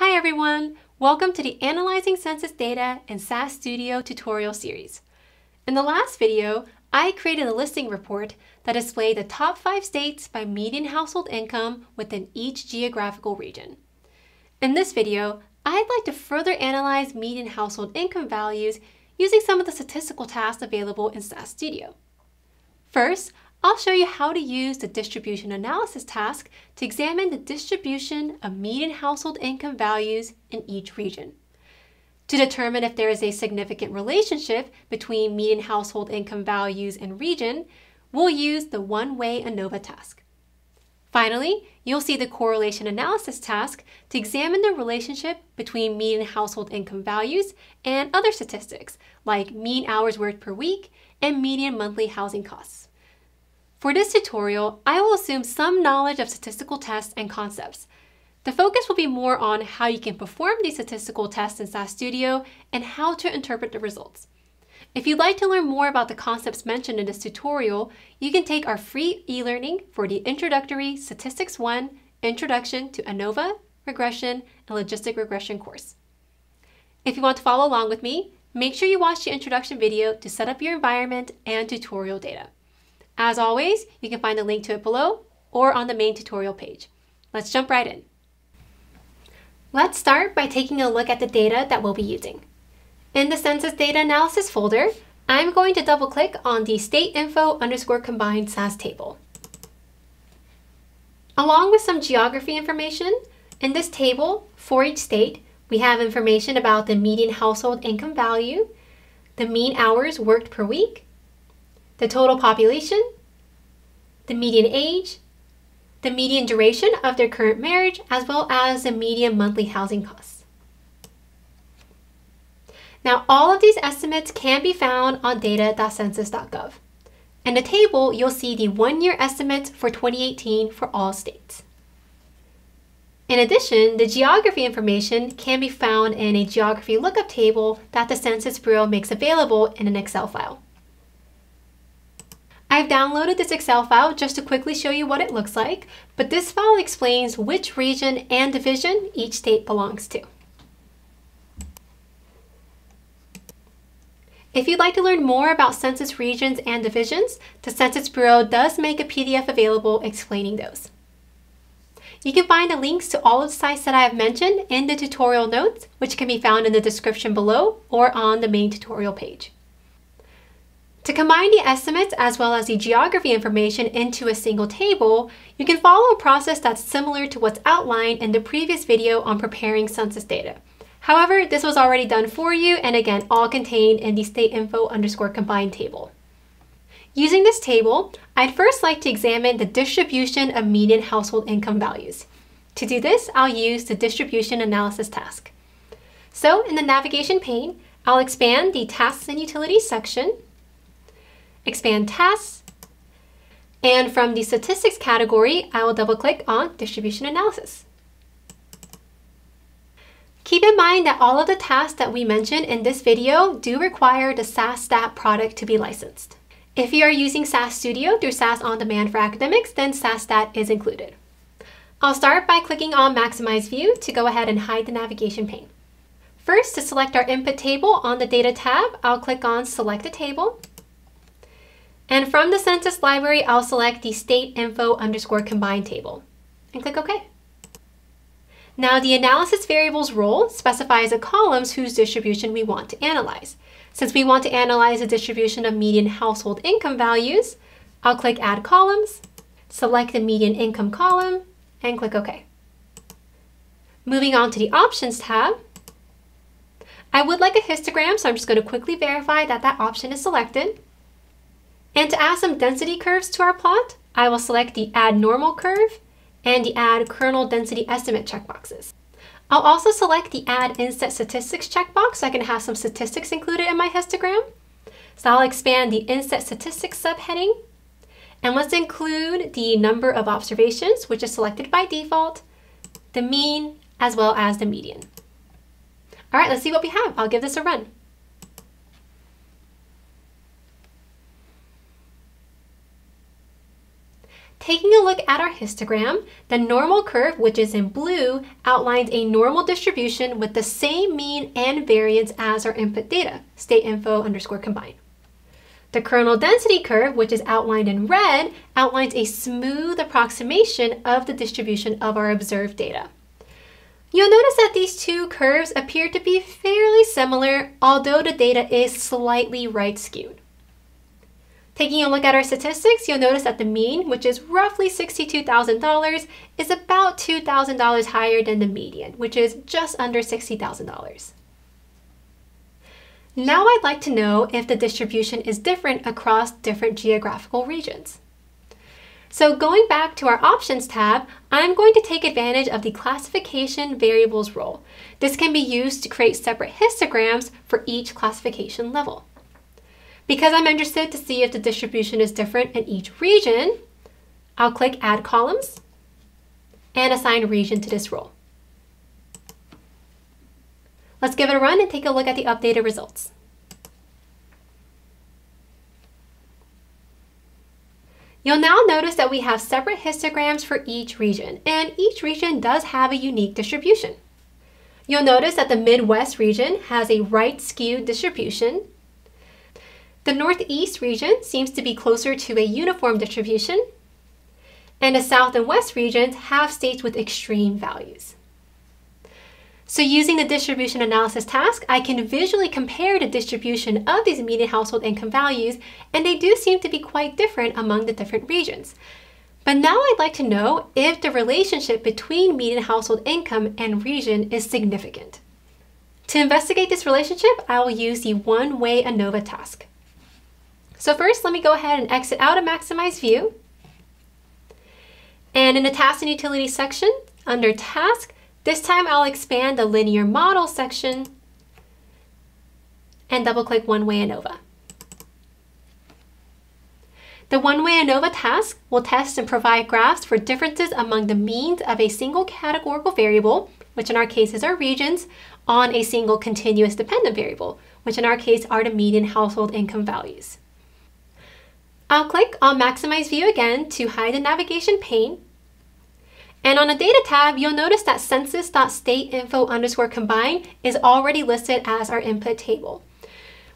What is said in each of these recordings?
Hi everyone! Welcome to the Analyzing Census Data in SAS Studio tutorial series. In the last video, I created a listing report that displayed the top five states by median household income within each geographical region. In this video, I'd like to further analyze median household income values using some of the statistical tasks available in SAS Studio. First, I'll show you how to use the distribution analysis task to examine the distribution of median household income values in each region. To determine if there is a significant relationship between median household income values and region, we'll use the one-way ANOVA task. Finally, you'll see the correlation analysis task to examine the relationship between median household income values and other statistics, like mean hours worked per week and median monthly housing costs. For this tutorial, I will assume some knowledge of statistical tests and concepts. The focus will be more on how you can perform these statistical tests in SAS Studio and how to interpret the results. If you'd like to learn more about the concepts mentioned in this tutorial, you can take our free e-learning for the Introductory Statistics 1 Introduction to ANOVA, Regression, and Logistic Regression course. If you want to follow along with me, make sure you watch the introduction video to set up your environment and tutorial data. As always, you can find a link to it below or on the main tutorial page. Let's jump right in. Let's start by taking a look at the data that we'll be using. In the Census Data Analysis folder, I'm going to double click on the state info underscore combined SAS table. Along with some geography information, in this table, for each state, we have information about the median household income value, the mean hours worked per week, the total population, the median age, the median duration of their current marriage, as well as the median monthly housing costs. Now, all of these estimates can be found on data.census.gov. In the table, you'll see the one-year estimates for 2018 for all states. In addition, the geography information can be found in a geography lookup table that the Census Bureau makes available in an Excel file. I've downloaded this Excel file just to quickly show you what it looks like, but this file explains which region and division each state belongs to. If you'd like to learn more about census regions and divisions, the Census Bureau does make a PDF available explaining those. You can find the links to all of the sites that I have mentioned in the tutorial notes, which can be found in the description below or on the main tutorial page. To combine the estimates as well as the geography information into a single table, you can follow a process that's similar to what's outlined in the previous video on preparing census data. However, this was already done for you and again, all contained in the state info underscore combined table. Using this table, I'd first like to examine the distribution of median household income values. To do this, I'll use the distribution analysis task. So in the navigation pane, I'll expand the tasks and utilities section expand tasks, and from the statistics category, I will double click on distribution analysis. Keep in mind that all of the tasks that we mentioned in this video do require the SAS Stat product to be licensed. If you are using SAS Studio through SAS OnDemand for Academics, then SAS Stat is included. I'll start by clicking on Maximize View to go ahead and hide the navigation pane. First, to select our input table on the Data tab, I'll click on Select a Table, from the census library, I'll select the state info underscore combined table and click OK. Now the analysis variables role specifies the columns whose distribution we want to analyze. Since we want to analyze the distribution of median household income values, I'll click Add Columns, select the median income column, and click OK. Moving on to the Options tab, I would like a histogram, so I'm just going to quickly verify that that option is selected. And to add some density curves to our plot, I will select the Add Normal Curve and the Add Kernel Density Estimate checkboxes. I'll also select the Add Inset Statistics checkbox so I can have some statistics included in my histogram. So I'll expand the Inset Statistics subheading. And let's include the number of observations, which is selected by default, the mean, as well as the median. All right, let's see what we have. I'll give this a run. Taking a look at our histogram, the normal curve, which is in blue, outlines a normal distribution with the same mean and variance as our input data, state info underscore combine. The kernel density curve, which is outlined in red, outlines a smooth approximation of the distribution of our observed data. You'll notice that these two curves appear to be fairly similar, although the data is slightly right skewed. Taking a look at our statistics, you'll notice that the mean, which is roughly $62,000, is about $2,000 higher than the median, which is just under $60,000. Now I'd like to know if the distribution is different across different geographical regions. So going back to our Options tab, I'm going to take advantage of the Classification Variables role. This can be used to create separate histograms for each classification level. Because I'm interested to see if the distribution is different in each region, I'll click Add Columns and assign region to this role. Let's give it a run and take a look at the updated results. You'll now notice that we have separate histograms for each region, and each region does have a unique distribution. You'll notice that the Midwest region has a right skewed distribution, the Northeast region seems to be closer to a uniform distribution, and the South and West regions have states with extreme values. So using the distribution analysis task, I can visually compare the distribution of these median household income values, and they do seem to be quite different among the different regions. But now I'd like to know if the relationship between median household income and region is significant. To investigate this relationship, I will use the one-way ANOVA task. So first, let me go ahead and exit out of Maximize View. And in the Task and Utilities section, under Task, this time I'll expand the Linear Model section and double-click One-Way ANOVA. The one-way ANOVA task will test and provide graphs for differences among the means of a single categorical variable, which in our case is our regions, on a single continuous dependent variable, which in our case are the median household income values. I'll click on Maximize View again to hide the navigation pane. And on the Data tab, you'll notice that census.stateinfo underscore combine is already listed as our input table.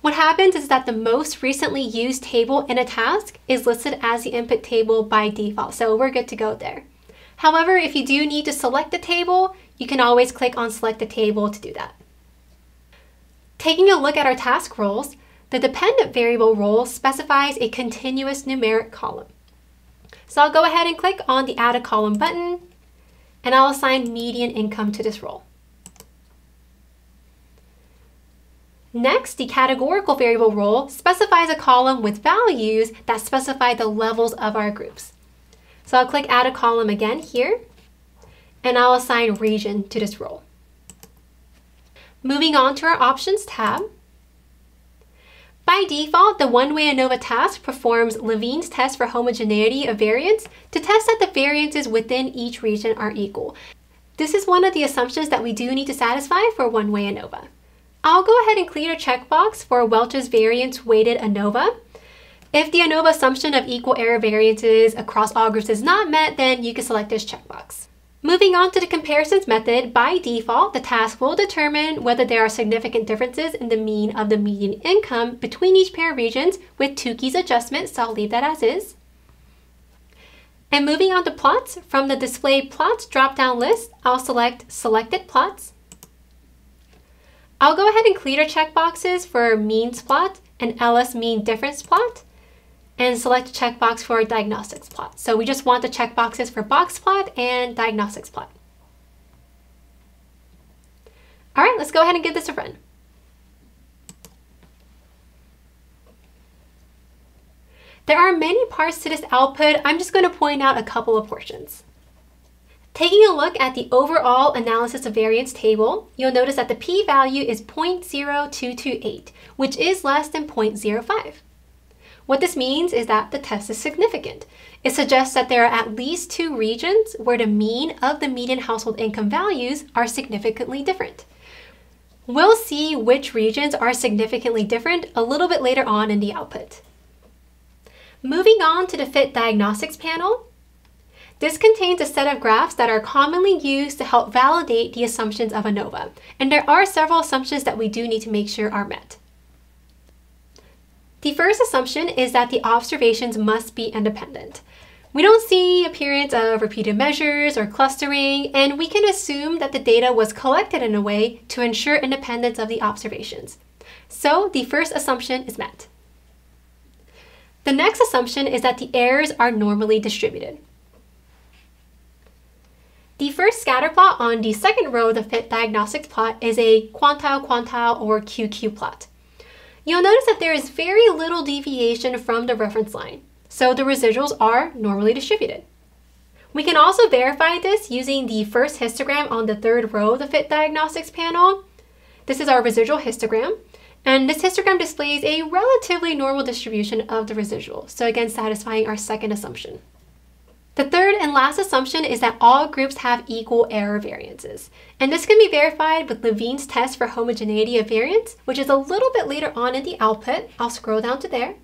What happens is that the most recently used table in a task is listed as the input table by default, so we're good to go there. However, if you do need to select a table, you can always click on Select a Table to do that. Taking a look at our task roles, the dependent variable role specifies a continuous numeric column. So I'll go ahead and click on the Add a Column button, and I'll assign median income to this role. Next, the categorical variable role specifies a column with values that specify the levels of our groups. So I'll click Add a Column again here, and I'll assign region to this role. Moving on to our Options tab, by default, the one-way ANOVA task performs Levene's test for homogeneity of variance to test that the variances within each region are equal. This is one of the assumptions that we do need to satisfy for one-way ANOVA. I'll go ahead and clear a checkbox for Welch's variance weighted ANOVA. If the ANOVA assumption of equal error variances across all groups is not met, then you can select this checkbox. Moving on to the comparisons method, by default, the task will determine whether there are significant differences in the mean of the median income between each pair of regions with Tukey's adjustment, so I'll leave that as is. And moving on to plots, from the Display Plots drop-down list, I'll select Selected Plots. I'll go ahead and clear checkboxes for Means Plot and LS Mean Difference Plot and select a checkbox for diagnostics plot. So we just want the checkboxes for box plot and diagnostics plot. All right, let's go ahead and give this a run. There are many parts to this output. I'm just going to point out a couple of portions. Taking a look at the overall analysis of variance table, you'll notice that the p-value is 0.0228, which is less than 0.05. What this means is that the test is significant. It suggests that there are at least two regions where the mean of the median household income values are significantly different. We'll see which regions are significantly different a little bit later on in the output. Moving on to the FIT diagnostics panel, This contains a set of graphs that are commonly used to help validate the assumptions of ANOVA, and there are several assumptions that we do need to make sure are met. The first assumption is that the observations must be independent. We don't see appearance of repeated measures or clustering, and we can assume that the data was collected in a way to ensure independence of the observations. So the first assumption is met. The next assumption is that the errors are normally distributed. The first scatter plot on the second row of the fit diagnostics plot is a quantile-quantile or QQ plot. You'll notice that there is very little deviation from the reference line, so the residuals are normally distributed. We can also verify this using the first histogram on the third row of the fit diagnostics panel. This is our residual histogram, and this histogram displays a relatively normal distribution of the residual, so again satisfying our second assumption. The third and last assumption is that all groups have equal error variances. And this can be verified with Levene's test for homogeneity of variance, which is a little bit later on in the output. I'll scroll down to there.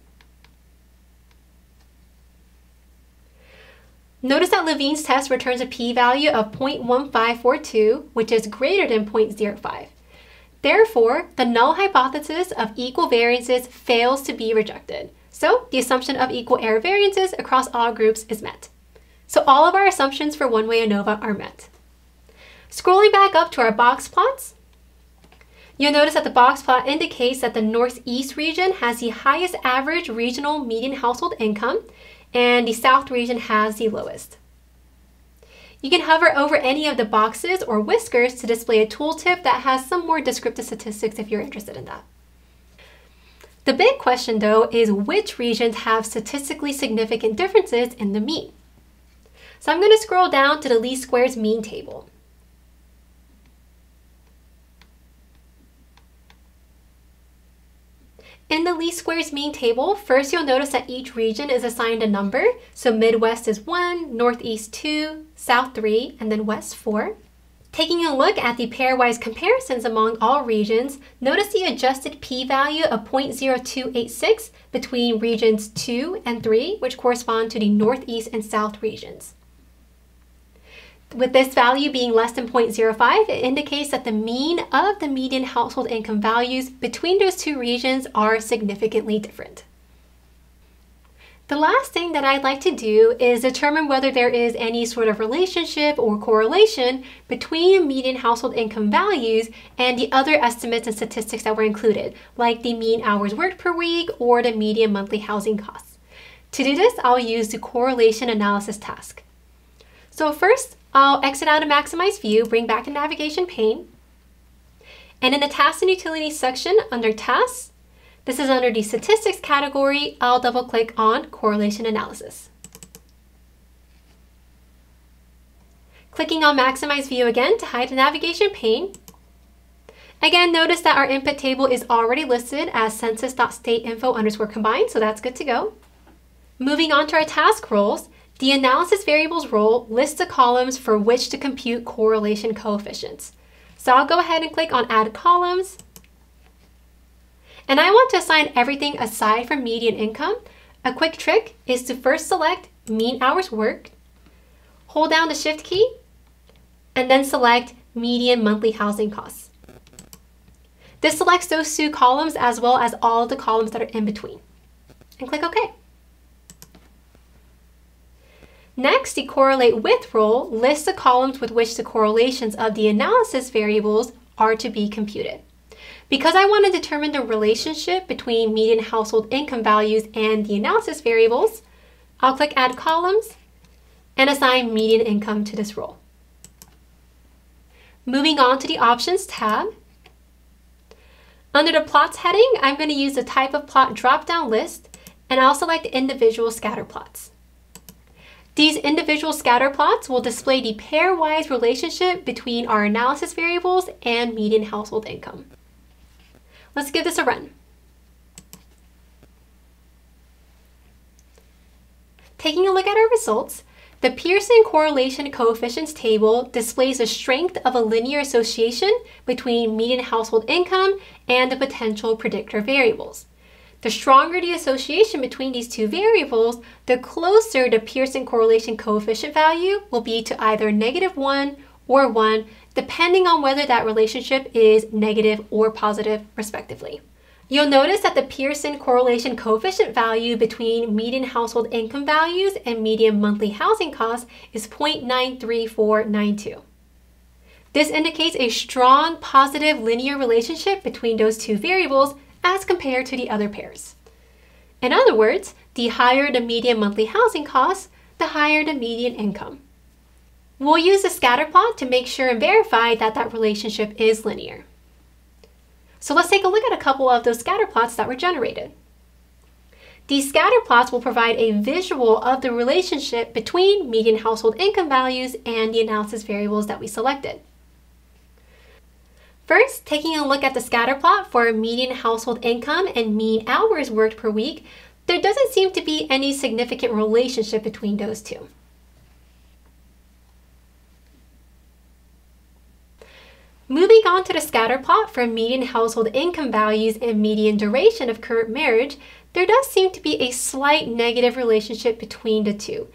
Notice that Levene's test returns a p-value of 0.1542, which is greater than 0.05. Therefore, the null hypothesis of equal variances fails to be rejected. So the assumption of equal error variances across all groups is met. So all of our assumptions for one-way ANOVA are met. Scrolling back up to our box plots, you'll notice that the box plot indicates that the Northeast region has the highest average regional median household income, and the South region has the lowest. You can hover over any of the boxes or whiskers to display a tooltip that has some more descriptive statistics if you're interested in that. The big question though is which regions have statistically significant differences in the mean. So I'm going to scroll down to the least squares mean table. In the least squares mean table, first you'll notice that each region is assigned a number. So Midwest is 1, Northeast 2, South 3, and then West 4. Taking a look at the pairwise comparisons among all regions, notice the adjusted p-value of 0.0286 between regions 2 and 3, which correspond to the Northeast and South regions. With this value being less than 0.05, it indicates that the mean of the median household income values between those two regions are significantly different. The last thing that I'd like to do is determine whether there is any sort of relationship or correlation between median household income values and the other estimates and statistics that were included, like the mean hours worked per week or the median monthly housing costs. To do this, I'll use the correlation analysis task. So first, I'll exit out of Maximize View, bring back a navigation pane. And in the Tasks and Utilities section under Tasks, this is under the Statistics category, I'll double click on Correlation Analysis. Clicking on Maximize View again to hide the navigation pane. Again, notice that our input table is already listed as census.stateinfo underscore combined, so that's good to go. Moving on to our task roles, the analysis variables role lists the columns for which to compute correlation coefficients. So I'll go ahead and click on Add Columns. And I want to assign everything aside from median income. A quick trick is to first select mean hours worked, hold down the Shift key, and then select median monthly housing costs. This selects those two columns as well as all the columns that are in between. And click OK. Next, the correlate with role lists the columns with which the correlations of the analysis variables are to be computed. Because I want to determine the relationship between median household income values and the analysis variables, I'll click Add Columns and assign median income to this role. Moving on to the Options tab. Under the Plots heading, I'm going to use the Type of Plot drop-down list, and I'll select Individual Scatter Plots. These individual scatter plots will display the pairwise relationship between our analysis variables and median household income. Let's give this a run. Taking a look at our results, the Pearson correlation coefficients table displays the strength of a linear association between median household income and the potential predictor variables. The stronger the association between these two variables, the closer the Pearson correlation coefficient value will be to either negative 1 or 1, depending on whether that relationship is negative or positive, respectively. You'll notice that the Pearson correlation coefficient value between median household income values and median monthly housing costs is 0.93492. This indicates a strong positive linear relationship between those two variables as compared to the other pairs. In other words, the higher the median monthly housing costs, the higher the median income. We'll use a scatter plot to make sure and verify that that relationship is linear. So let's take a look at a couple of those scatter plots that were generated. These scatter plots will provide a visual of the relationship between median household income values and the analysis variables that we selected. First, taking a look at the scatter plot for median household income and mean hours worked per week, there doesn't seem to be any significant relationship between those two. Moving on to the scatter plot for median household income values and median duration of current marriage, there does seem to be a slight negative relationship between the two.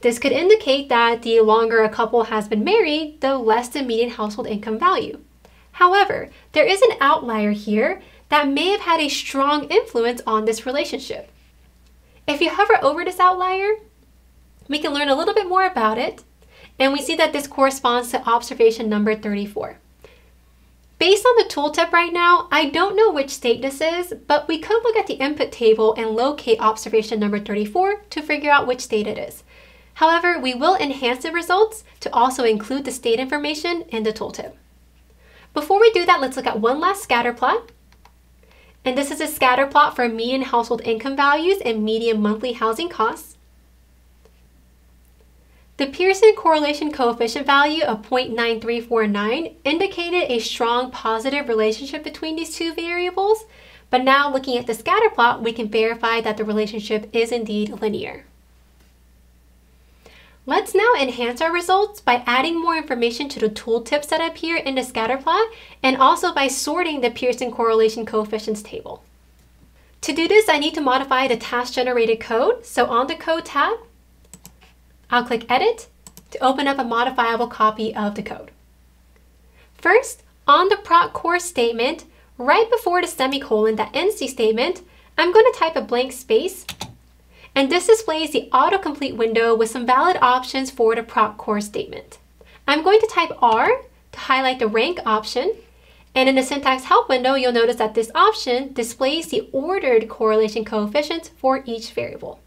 This could indicate that the longer a couple has been married, the less the median household income value. However, there is an outlier here that may have had a strong influence on this relationship. If you hover over this outlier, we can learn a little bit more about it, and we see that this corresponds to observation number 34. Based on the tooltip right now, I don't know which state this is, but we could look at the input table and locate observation number 34 to figure out which state it is. However, we will enhance the results to also include the state information in the tooltip. Before we do that, let's look at one last scatter plot. And this is a scatter plot for median household income values and median monthly housing costs. The Pearson correlation coefficient value of 0.9349 indicated a strong positive relationship between these two variables, but now looking at the scatter plot, we can verify that the relationship is indeed linear. Let's now enhance our results by adding more information to the tooltips that appear in the scatter plot and also by sorting the Pearson correlation coefficients table. To do this, I need to modify the task generated code. So on the code tab, I'll click edit to open up a modifiable copy of the code. First, on the proc corr statement, right before the semicolon that ends the statement, I'm going to type a blank space and this displays the autocomplete window with some valid options for the proc corr statement. I'm going to type R to highlight the rank option, and in the syntax help window, you'll notice that this option displays the ordered correlation coefficients for each variable.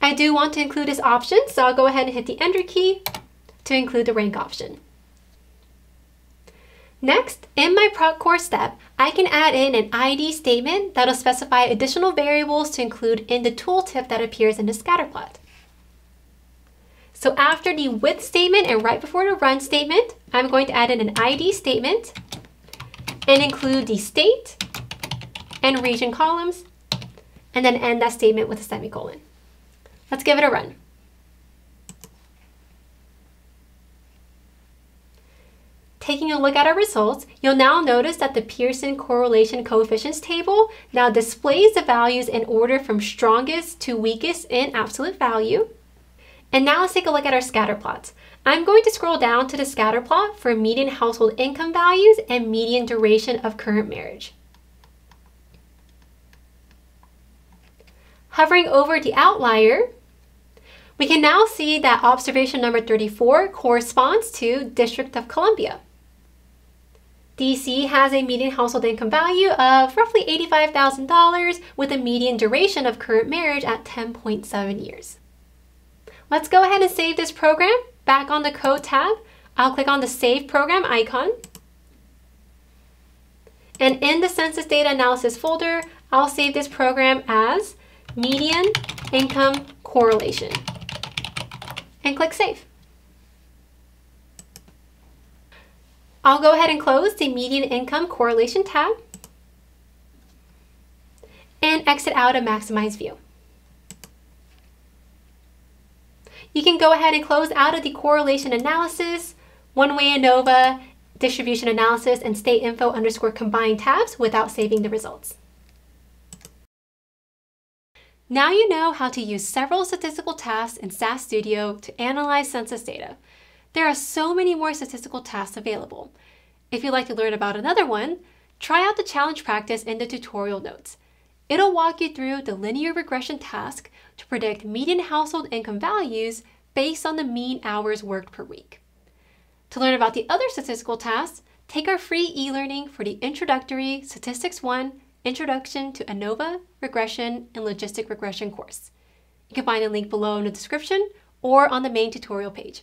I do want to include this option, so I'll go ahead and hit the enter key to include the rank option. Next, in my proc corr step, I can add in an ID statement that'll specify additional variables to include in the tooltip that appears in the scatterplot. So after the with statement and right before the run statement, I'm going to add in an ID statement and include the state and region columns, and then end that statement with a semicolon. Let's give it a run. Taking a look at our results, you'll now notice that the Pearson correlation coefficients table now displays the values in order from strongest to weakest in absolute value. And now let's take a look at our scatter plots. I'm going to scroll down to the scatter plot for median household income values and median duration of current marriage. Hovering over the outlier, we can now see that observation number 34 corresponds to District of Columbia. DC has a median household income value of roughly $85,000 with a median duration of current marriage at 10.7 years. Let's go ahead and save this program. Back on the code tab, I'll click on the save program icon. And in the census data analysis folder, I'll save this program as median income correlation and click save. I'll go ahead and close the median income correlation tab and exit out of maximize view. You can go ahead and close out of the correlation analysis, one-way ANOVA, distribution analysis, and state info underscore combined tabs without saving the results. Now you know how to use several statistical tasks in SAS Studio to analyze census data. There are so many more statistical tasks available. If you'd like to learn about another one, try out the challenge practice in the tutorial notes. It'll walk you through the linear regression task to predict median household income values based on the mean hours worked per week. To learn about the other statistical tasks, take our free e-learning for the Introductory Statistics 1 Introduction to ANOVA, Regression, and Logistic Regression course. You can find a link below in the description or on the main tutorial page.